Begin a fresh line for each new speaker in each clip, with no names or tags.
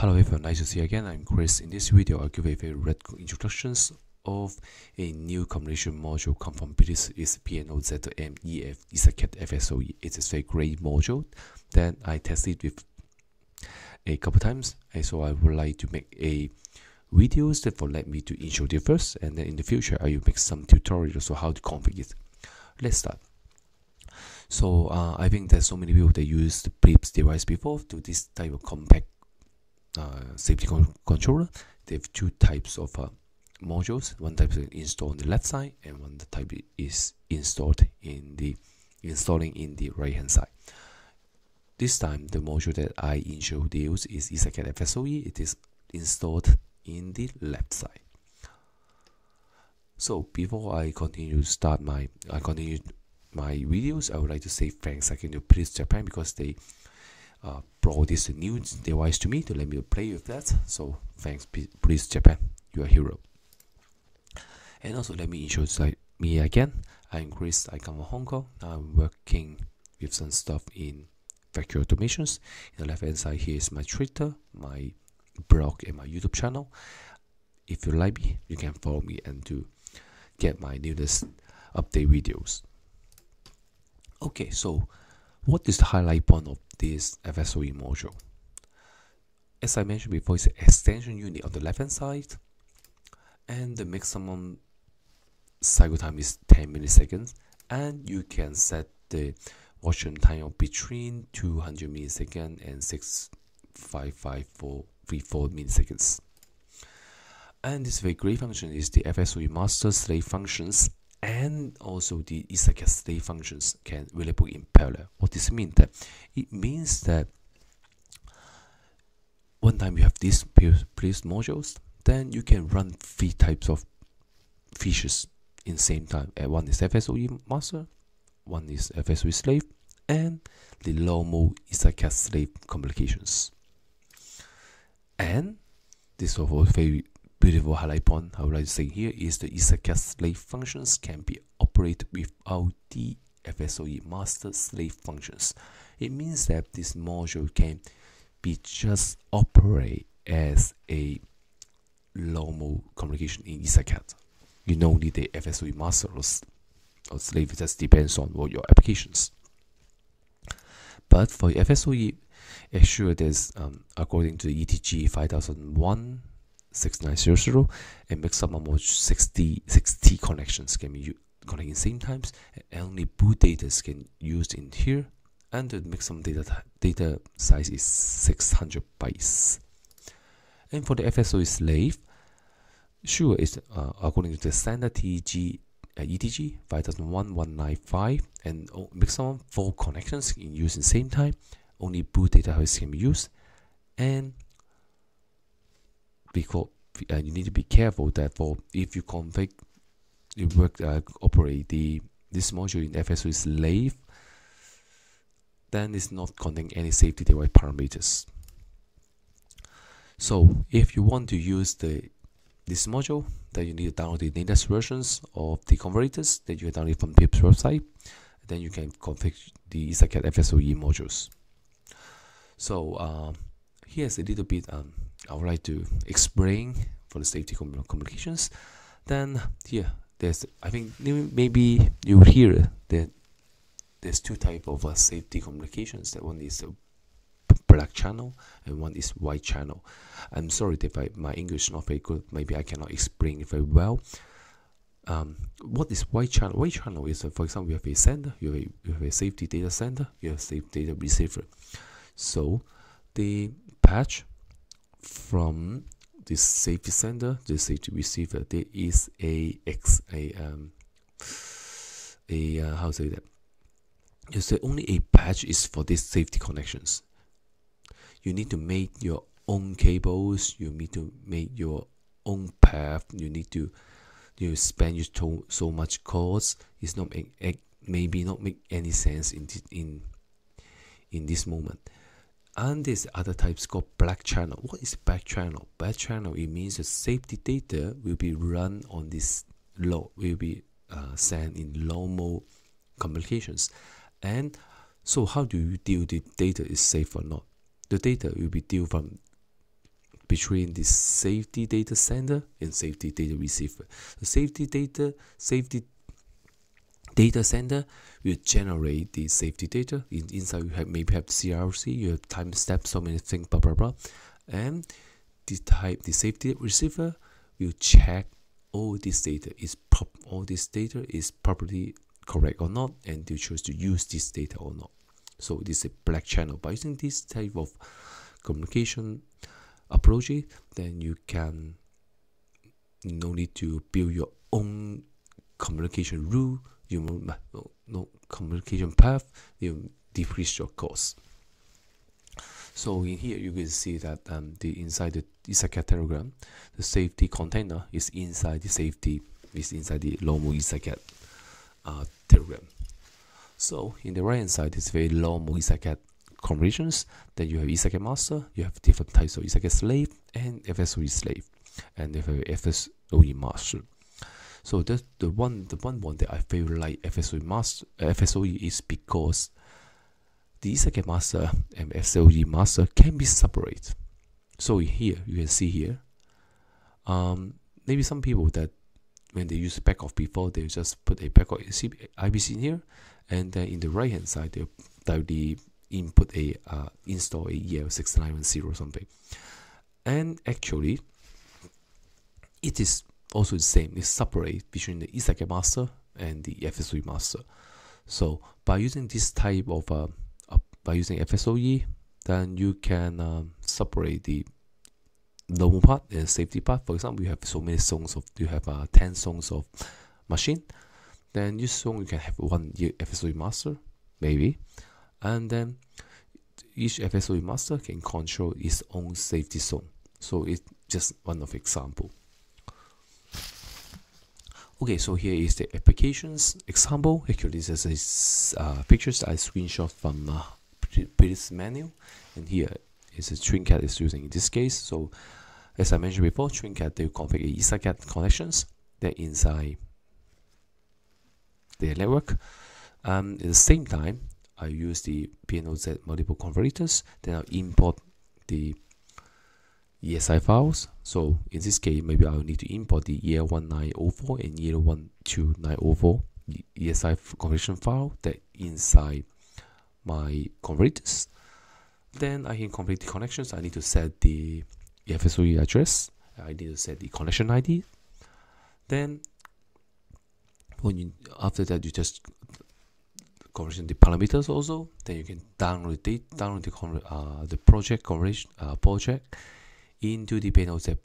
Hello everyone, nice to see you again. I'm Chris. In this video, I'll give a very red introductions of a new combination module come from British is PNOZ m EF EtherCAT FSOE. It is a great module that I tested with a couple times and so I would like to make a videos that will let me to introduce first and then in the future I will make some tutorials on how to configure it. Let's start. So uh, I think there's so many people that use the Pilz device before to this type of compact safety con controller. They have two types of uh, modules. One type is installed on the left side, and one type is installed in the installing in the right hand side. This time, the module that I introduce is EtherCAT FSOE. It is installed in the left side. So before I continue to start my, I continue my videos, I would like to say thanks again to Pilz Japan because they uh, brought this new device to me to let me play with that. So thanks, Pilz Japan, you are a hero. And also let me introduce like, me again. I'm Chris. I come from Hong Kong. I'm working with some stuff in factory automations. In the left hand side here is my Twitter, my blog, and my YouTube channel. If you like me, you can follow me and to get my newest update videos. Okay, so what is the highlight point of this FSOE module? As I mentioned before, it's an extension unit on the left hand side, and the maximum cycle time is 10 milliseconds, and you can set the watch time of between 200 milliseconds and 65534 milliseconds. And this very great function is the FSOE master slave functions and also the EtherCAT slave functions can available in parallel. What does it mean? That it means that one time you have these previous modules, then you can run three types of features in same time. And one is FSOE master, one is FSOE slave, and the mode EtherCAT slave complications. And this of all very beautiful highlight point I would like to say here is the EtherCAT slave functions can be operated without the FSOE master slave functions. It means that this module can be just operate as a normal communication in EtherCAT. You don't need the FSOE master or, slave, it just depends on what your applications. But for FSOE, actually there's um, according to ETG 5001 6900 and maximum of 60, 60 connections can be connected same times and only boot data can used in here. And the maximum data data size is 600 bytes. And for the FSOE slave sure is uh, according to the standard TG uh, ETG 5001 and maximum four connections in use in same time. Only boot data can be used. And because uh, you need to be careful that for if you config you work uh, operate the this module in FSOE slave then it's not containing any safety device parameters. So if you want to use the this module then you need to download the latest versions of the converters that you download from Pilz website then you can configure the EtherCAT FSOE modules. So uh, here's a little bit um, I would like to explain for the safety communications. Then here, there's I think maybe you hear that there's two type of uh, safety communications. That one is black channel and one is white channel. I'm sorry if I, my English is not very good. Maybe I cannot explain it very well. Um, what is white channel? White channel is, uh, for example, you have a sender, you have a, you have a safety data sender, you have a safety data receiver. So the patch from this safety sender, the safety receiver, there is a X a um a uh, how to say that. You say only a patch is for these safety connections. You need to make your own cables. You need to make your own path. You need to you spend you so, so much cost. It's not make, maybe not make any sense in in in this moment and this other types called black channel. What is black channel? Black channel it means the safety data will be run on this low will be uh, sent in low mode communications. And so how do you deal the data is safe or not? The data will be dealt from between the safety data sender and safety data receiver. The safety data safety data sender will generate the safety data. In, inside you have maybe have CRC, you have time step, so many things, blah blah blah. And the type the safety receiver will check all this data is prop all this data is properly correct or not and you choose to use this data or not. So this is a black channel. By using this type of communication approach, then you can no need to build your own communication rule. You no, no communication path. You decrease your cost. So in here you can see that um, the inside the EtherCAT telegram, the safety container is inside the safety is inside the normal EtherCAT uh, telegram. So in the right hand side is very normal EtherCAT conversions. Then you have EtherCAT master, you have different types of EtherCAT slave and FSOE slave, and you FSOE master. So the the one the one one that I feel like FSOE master FSOE is because the EtherCAT master and FSOE master can be separate. So here you can see here, um, maybe some people that when they use Beckhoff before they just put a Beckhoff IPC in here, and then in the right hand side they directly input a uh, install a EL6910 or something. And actually, it is also the same. It's separate between the EtherCAT master and the FSOE master. So by using this type of uh, uh, by using FSOE, then you can um, separate the normal part and safety part. For example, you have so many songs of you have uh, ten songs of machine. Then each song you can have one FSOE master, maybe, and then each FSOE master can control its own safety zone. So it's just one of example. Okay, so here is the applications example. Actually, this is uh, pictures I screenshot from uh, previous menu, and here is a TwinCAT is using in this case. So, as I mentioned before, TwinCAT they configure EtherCAT connections that inside their network. Um, at the same time, I use the PNOZ multiple converters. Then I'll import the ESI files. So in this case, maybe I'll need to import the EL1904 and EL12904 ESI conversion file that inside my converters. Then I can complete the connections. I need to set the FSOE address. I need to set the connection ID. Then when you after that you just conversion the parameters also then you can download the download the uh, the project conversion uh, project into the PNOZ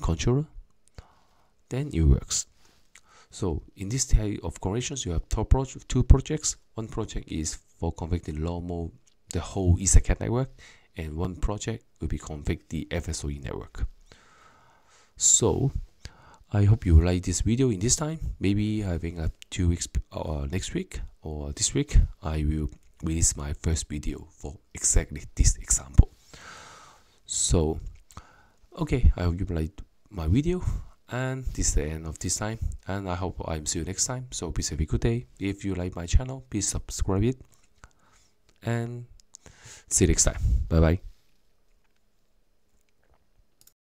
controller then it works so in this type of conversions you have two, pro two projects one project is for configuring normal the whole EtherCAT network and one project will be config the FSOE network so I hope you like this video in this time. Maybe having a two weeks or uh, next week or this week, I will release my first video for exactly this example. So, okay, I hope you like my video and this is the end of this time and I hope I'm see you next time. So please have a good day. If you like my channel, please subscribe it and see you next time. Bye bye.